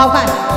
超快